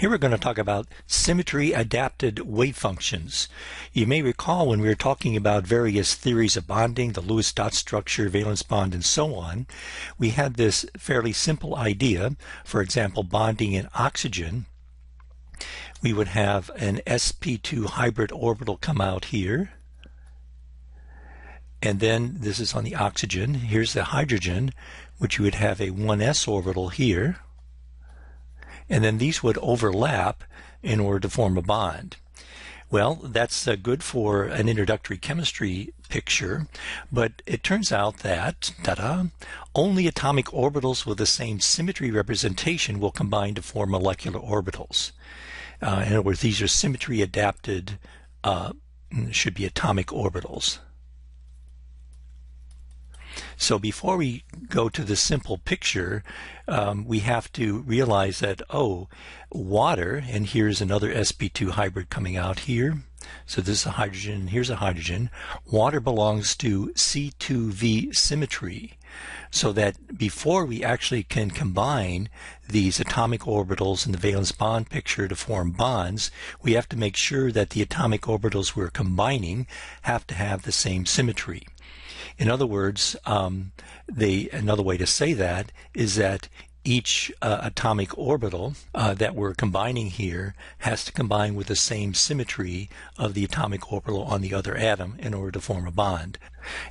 Here we're going to talk about symmetry adapted wave functions. You may recall when we were talking about various theories of bonding, the Lewis dot structure, valence bond, and so on, we had this fairly simple idea. For example, bonding in oxygen, we would have an sp2 hybrid orbital come out here. And then this is on the oxygen. Here's the hydrogen, which you would have a 1s orbital here and then these would overlap in order to form a bond. Well, that's uh, good for an introductory chemistry picture, but it turns out that, ta-da, only atomic orbitals with the same symmetry representation will combine to form molecular orbitals. Uh, in other words, these are symmetry adapted, uh, should be atomic orbitals. So before we go to the simple picture, um, we have to realize that, oh, water, and here's another sp2 hybrid coming out here. So this is a hydrogen, here's a hydrogen. Water belongs to C2V symmetry. So that before we actually can combine these atomic orbitals in the valence bond picture to form bonds, we have to make sure that the atomic orbitals we're combining have to have the same symmetry. In other words, um, they, another way to say that is that each uh, atomic orbital uh, that we're combining here has to combine with the same symmetry of the atomic orbital on the other atom in order to form a bond.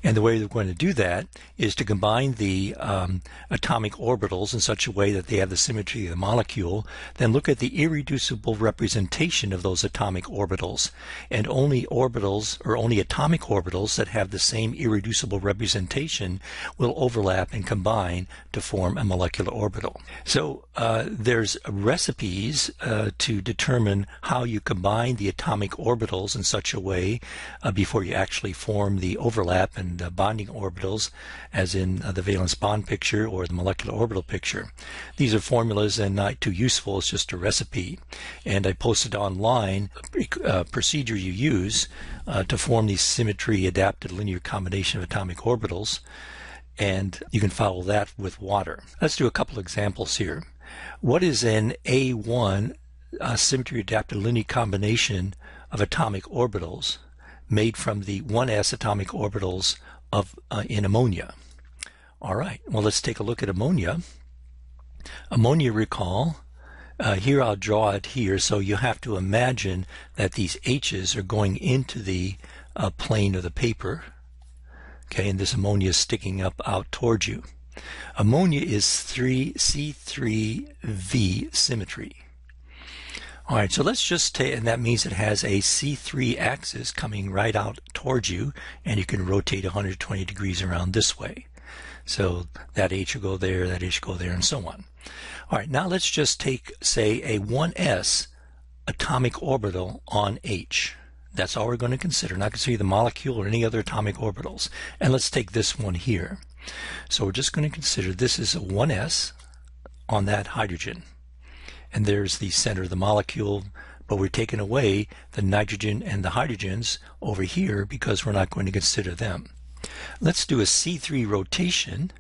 And the way we're going to do that is to combine the um, atomic orbitals in such a way that they have the symmetry of the molecule, then look at the irreducible representation of those atomic orbitals. And only orbitals, or only atomic orbitals that have the same irreducible representation will overlap and combine to form a molecular orbital. So uh, there's recipes uh, to determine how you combine the atomic orbitals in such a way uh, before you actually form the overlap and bonding orbitals, as in uh, the valence bond picture or the molecular orbital picture. These are formulas and not too useful. It's just a recipe. And I posted online a uh, procedure you use uh, to form these symmetry adapted linear combination of atomic orbitals. And you can follow that with water. Let's do a couple examples here. What is an A1 uh, symmetry adapted linear combination of atomic orbitals? made from the 1s atomic orbitals of uh, in ammonia. All right, well, let's take a look at ammonia. Ammonia, recall, uh, here I'll draw it here, so you have to imagine that these H's are going into the uh, plane of the paper. Okay, and this ammonia is sticking up out towards you. Ammonia is 3 C3V symmetry. All right, so let's just take, and that means it has a C3 axis coming right out towards you, and you can rotate 120 degrees around this way. So that H will go there, that H will go there, and so on. All right, now let's just take, say, a 1s atomic orbital on H. That's all we're going to consider, not consider the molecule or any other atomic orbitals. And let's take this one here. So we're just going to consider this is a 1s on that hydrogen and there's the center of the molecule, but we're taking away the nitrogen and the hydrogens over here because we're not going to consider them. Let's do a C3 rotation.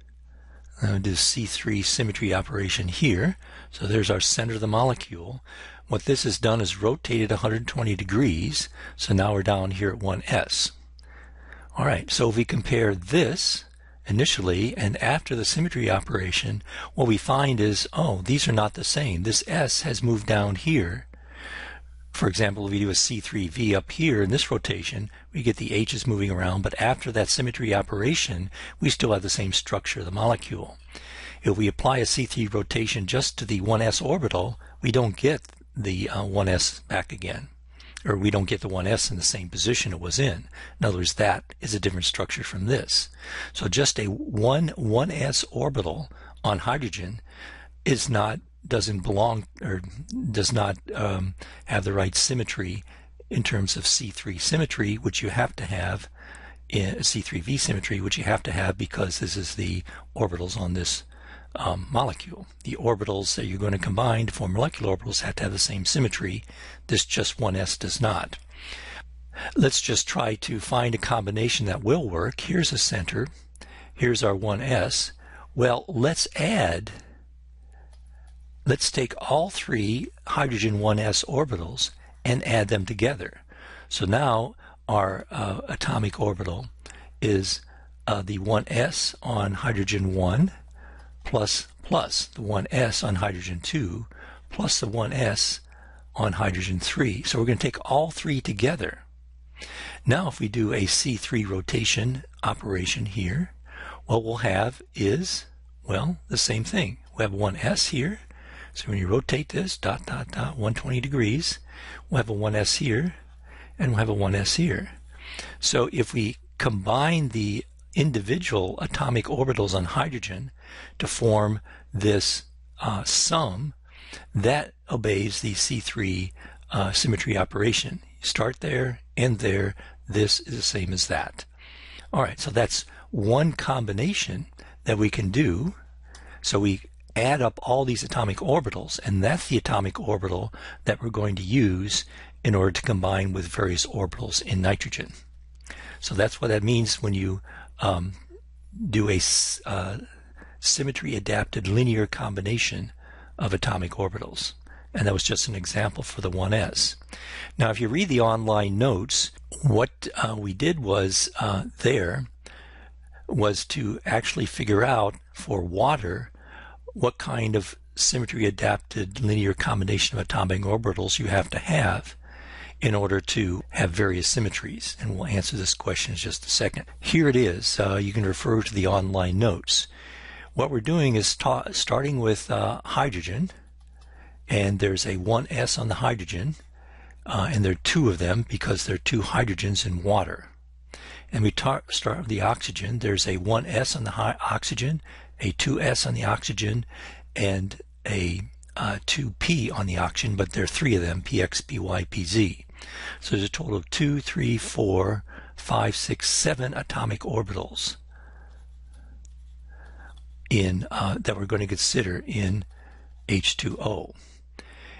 Uh, do C3 symmetry operation here. So there's our center of the molecule. What this has done is rotated 120 degrees. So now we're down here at 1s. All right, so if we compare this initially, and after the symmetry operation, what we find is, oh, these are not the same. This S has moved down here. For example, if we do a C3V up here in this rotation, we get the H's moving around, but after that symmetry operation, we still have the same structure of the molecule. If we apply a C3 rotation just to the 1s orbital, we don't get the uh, 1s back again or we don't get the 1s in the same position it was in. In other words, that is a different structure from this. So just a 1 1s orbital on hydrogen is not doesn't belong or does not um, have the right symmetry in terms of C3 symmetry, which you have to have in C3V symmetry, which you have to have because this is the orbitals on this um, molecule. The orbitals that you're going to combine to form molecular orbitals have to have the same symmetry. This just 1s does not. Let's just try to find a combination that will work. Here's a center. Here's our 1s. Well, let's add let's take all three hydrogen 1s orbitals and add them together. So now our uh, atomic orbital is uh, the 1s on hydrogen 1 plus plus the 1s on hydrogen 2 plus the 1s on hydrogen 3. So we're going to take all three together. Now if we do a C3 rotation operation here, what we'll have is, well, the same thing. We have 1s here. So when you rotate this, dot, dot, dot, 120 degrees, we'll have a 1s here, and we'll have a 1s here. So if we combine the individual atomic orbitals on hydrogen to form this uh, sum, that obeys the C3 uh, symmetry operation. You start there, end there, this is the same as that. All right, so that's one combination that we can do. So we add up all these atomic orbitals, and that's the atomic orbital that we're going to use in order to combine with various orbitals in nitrogen. So that's what that means when you um, do a uh, symmetry adapted linear combination of atomic orbitals. And that was just an example for the 1s. Now, if you read the online notes, what uh, we did was uh, there was to actually figure out for water what kind of symmetry adapted linear combination of atomic orbitals you have to have in order to have various symmetries. And we'll answer this question in just a second. Here it is. Uh, you can refer to the online notes. What we're doing is ta- starting with uh, hydrogen, and there's a 1s on the hydrogen, uh, and there are two of them because there are two hydrogens in water. And we tar- start with the oxygen. There's a 1s on the oxygen, a 2s on the oxygen, and a uh, 2p on the oxygen, but there are three of them, px, py, pz. So there's a total of two, three, four, five, six, seven atomic orbitals in uh, that we're going to consider in H2O.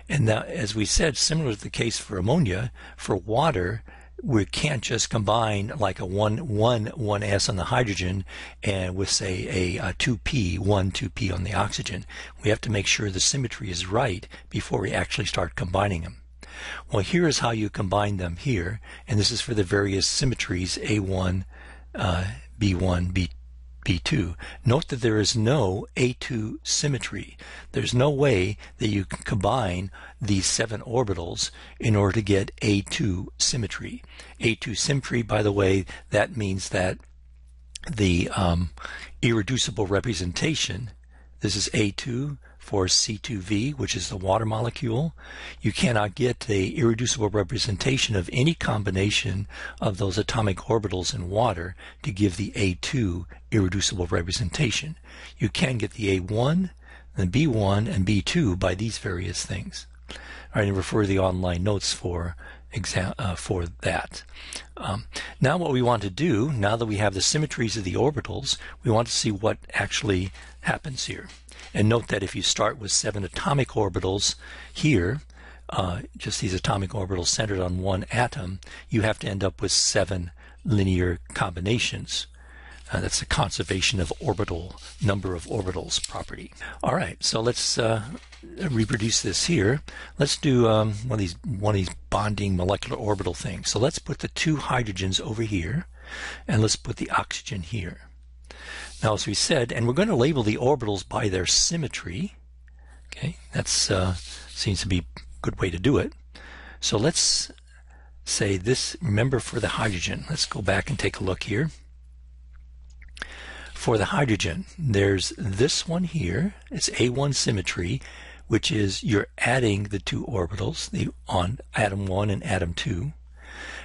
And now, as we said, similar to the case for ammonia, for water, we can't just combine like a 1 1 1s on the hydrogen and with say a, a 2p 1 2p on the oxygen we have to make sure the symmetry is right before we actually start combining them well here is how you combine them here and this is for the various symmetries a1 uh, b1 b B2. Note that there is no A2 symmetry. There's no way that you can combine these seven orbitals in order to get A2 symmetry. A2 symmetry, by the way, that means that the um, irreducible representation, this is A2, for C2V, which is the water molecule. You cannot get the irreducible representation of any combination of those atomic orbitals in water to give the A2 irreducible representation. You can get the A1, the B1, and B2 by these various things. And refer to the online notes for exam uh, for that. Um, now what we want to do, now that we have the symmetries of the orbitals, we want to see what actually happens here. And note that if you start with seven atomic orbitals here, uh, just these atomic orbitals centered on one atom, you have to end up with seven linear combinations. Uh, that's the conservation of orbital number of orbitals property. All right, so let's uh, reproduce this here. Let's do um, one of these one of these bonding molecular orbital things. So let's put the two hydrogens over here, and let's put the oxygen here. Now, as we said, and we're going to label the orbitals by their symmetry. Okay, that's uh, seems to be a good way to do it. So let's say this, remember for the hydrogen, let's go back and take a look here. For the hydrogen, there's this one here, it's A1 symmetry, which is you're adding the two orbitals the, on atom 1 and atom 2.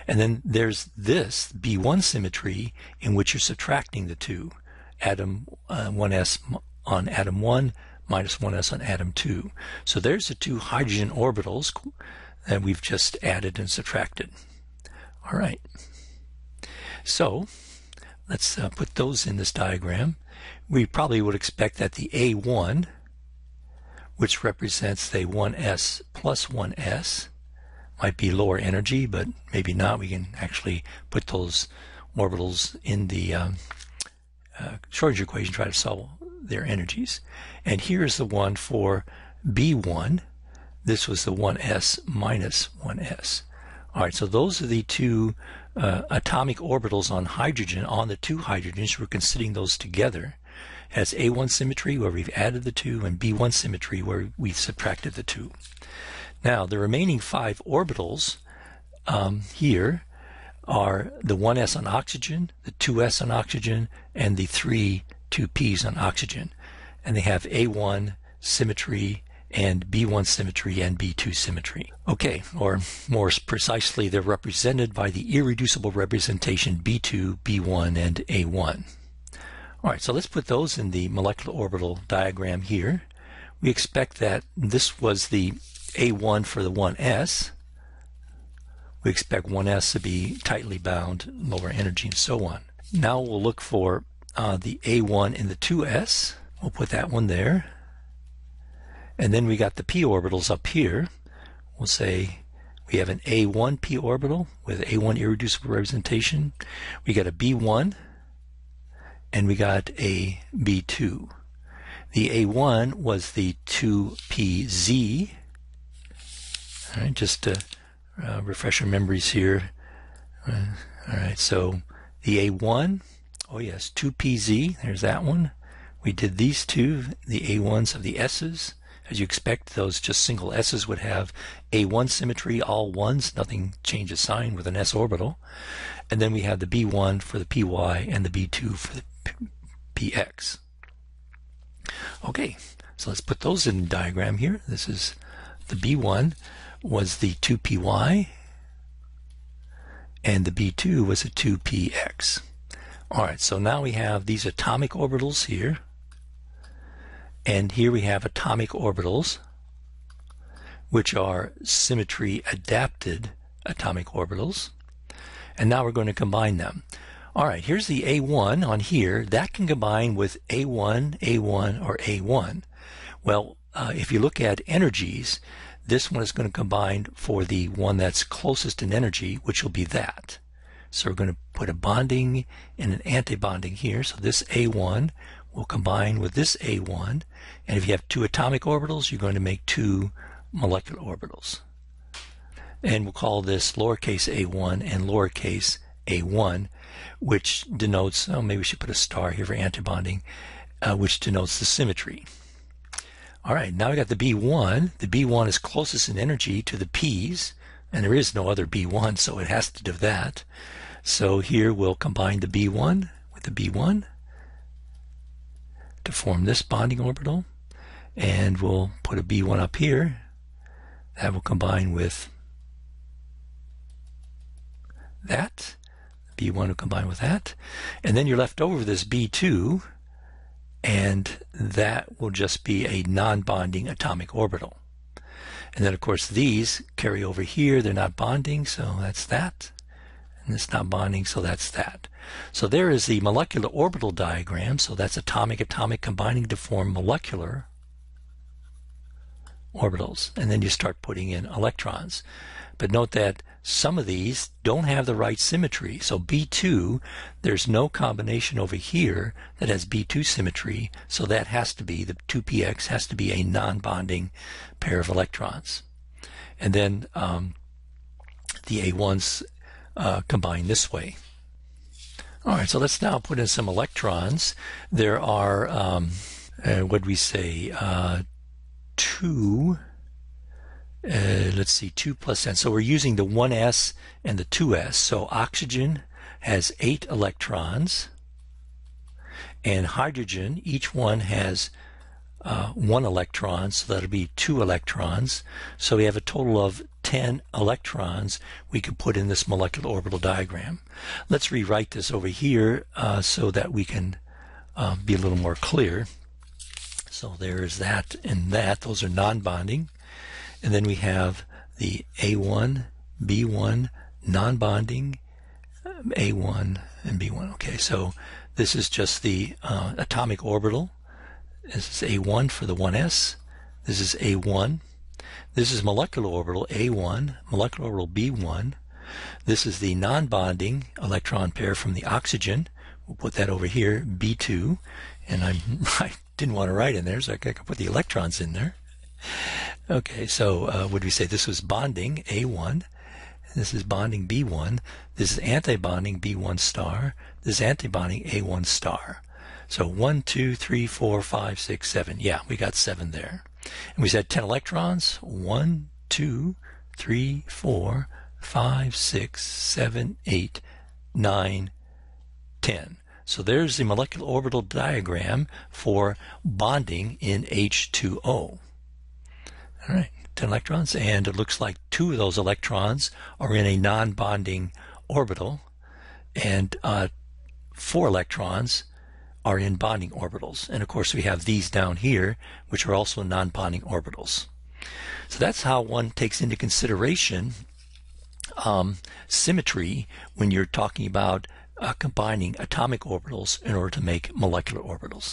And then there's this B1 symmetry in which you're subtracting the two atom uh, 1s on atom 1 minus 1s on atom 2. So there's the two hydrogen orbitals that we've just added and subtracted. All right. So let's uh, put those in this diagram. We probably would expect that the A1, which represents the 1s plus 1s, might be lower energy, but maybe not. We can actually put those orbitals in the um, uh, Schrodinger equation try to solve their energies. And here's the one for B1. This was the 1s minus 1s. All right, so those are the two uh, atomic orbitals on hydrogen, on the two hydrogens. We're considering those together as A1 symmetry where we've added the two and B1 symmetry where we've subtracted the two. Now, the remaining five orbitals um, here are the 1s on oxygen, the 2s on oxygen, and the three 2p's on oxygen. And they have A1 symmetry and B1 symmetry and B2 symmetry. Okay, or more precisely, they're represented by the irreducible representation B2, B1, and A1. All right, so let's put those in the molecular orbital diagram here. We expect that this was the A1 for the 1s. We expect 1s to be tightly bound, lower energy, and so on. Now we'll look for uh, the A1 in the 2s. We'll put that one there. And then we got the p orbitals up here. We'll say we have an A1 p orbital with A1 irreducible representation. We got a B1 and we got a B2. The A1 was the 2PZ. All right, just to uh, refresh our memories here. Uh, all right, so the A1, oh yes, 2PZ, there's that one. We did these two, the A1s of the S's. As you expect, those just single S's would have A1 symmetry, all ones, nothing changes sign with an S orbital. And then we have the B1 for the PY and the B2 for the PX. Okay, so let's put those in the diagram here. This is the B1 was the 2PY and the B2 was a 2PX. All right, so now we have these atomic orbitals here and here we have atomic orbitals, which are symmetry adapted atomic orbitals. And now we're going to combine them. All right, here's the A1 on here. That can combine with A1, A1, or A1. Well, uh, if you look at energies, this one is going to combine for the one that's closest in energy, which will be that. So we're going to put a bonding and an antibonding here. So this A1 will combine with this A1. And if you have two atomic orbitals, you're going to make two molecular orbitals. And we'll call this lowercase a1 and lowercase a1, which denotes, oh, maybe we should put a star here for antibonding, uh, which denotes the symmetry. All right, now we got the B1. The B1 is closest in energy to the P's, and there is no other B1, so it has to do that. So here we'll combine the B1 with the B1 to form this bonding orbital. And we'll put a B1 up here. That will combine with that. B1 will combine with that. And then you're left over this B2, and that will just be a non-bonding atomic orbital. And then, of course, these carry over here. They're not bonding, so that's that. And it's not bonding, so that's that. So there is the molecular orbital diagram. So that's atomic atomic combining to form molecular orbitals. And then you start putting in electrons. But note that some of these don't have the right symmetry. So B2, there's no combination over here that has B2 symmetry. So that has to be, the 2px has to be a non-bonding pair of electrons. And then um, the A1s uh, combine this way. All right, so let's now put in some electrons. There are, um, uh, what we say, uh, two, uh, let's see, 2 plus n. So we're using the 1s and the 2s. So oxygen has 8 electrons, and hydrogen, each one has uh, 1 electron, so that'll be 2 electrons. So we have a total of 10 electrons we could put in this molecular orbital diagram. Let's rewrite this over here uh, so that we can uh, be a little more clear. So there's that and that. Those are non-bonding. And then we have the A1, B1, non-bonding, A1 and B1. Okay, so this is just the uh, atomic orbital. This is A1 for the 1s. This is A1 this is molecular orbital A1, molecular orbital B1. This is the non-bonding electron pair from the oxygen. We'll put that over here, B2. And I'm, I didn't want to write in there, so I could put the electrons in there. okay, so uh, would we say this was bonding A1? This is bonding B1. This is antibonding B1 star. This is antibonding A1 star. So 1, 2, 3, 4, 5, 6, 7. Yeah, we got 7 there. And we said 10 electrons. 1, 2, 3, 4, 5, 6, 7, 8, 9, 10. So there's the molecular orbital diagram for bonding in H2O. All right, 10 electrons, and it looks like two of those electrons are in a non-bonding orbital, and uh, four electrons are in bonding orbitals. And of course, we have these down here, which are also non-bonding orbitals. So that's how one takes into consideration um, symmetry when you're talking about uh, combining atomic orbitals in order to make molecular orbitals.